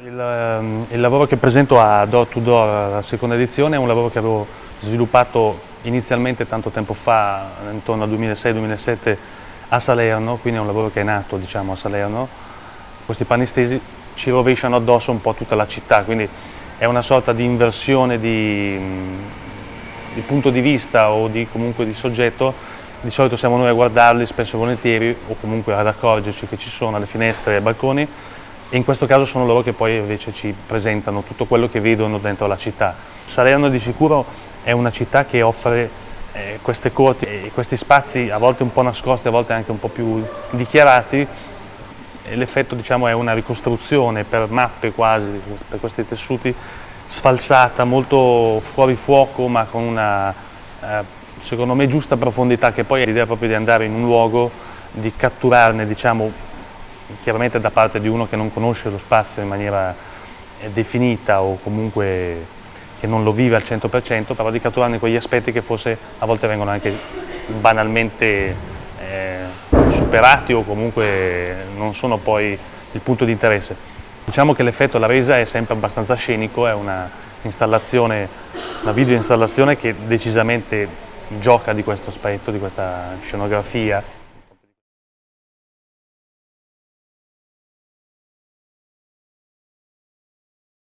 Il, ehm, il, lavoro che presento a Door to Door, la seconda edizione, è un lavoro che avevo sviluppato inizialmente tanto tempo fa, intorno al 2006-2007 a Salerno, quindi è un lavoro che è nato diciamo, a Salerno. Questi panni stesi ci rovesciano addosso un po' tutta la città, quindi è una sorta di inversione di, di punto di vista o di, comunque di soggetto. Di solito siamo noi a guardarli spesso e volentieri o comunque ad accorgerci che ci sono alle finestre e ai balconi e in questo caso sono loro che poi invece ci presentano tutto quello che vedono dentro la città. Salerno di sicuro è una città che offre eh, queste corti e questi spazi a volte un po' nascosti, a volte anche un po' più dichiarati l'effetto diciamo, è una ricostruzione per mappe quasi, per questi tessuti, sfalsata, molto fuori fuoco ma con una eh, secondo me giusta profondità che poi è l'idea proprio di andare in un luogo, di catturarne diciamo, chiaramente da parte di uno che non conosce lo spazio in maniera eh, definita o comunque che non lo vive al 100%, però di catturarne quegli aspetti che forse a volte vengono anche banalmente eh, superati o comunque non sono poi il punto di interesse. Diciamo che l'effetto alla resa è sempre abbastanza scenico, è una installazione, una video installazione che decisamente gioca di questo aspetto, di questa scenografia.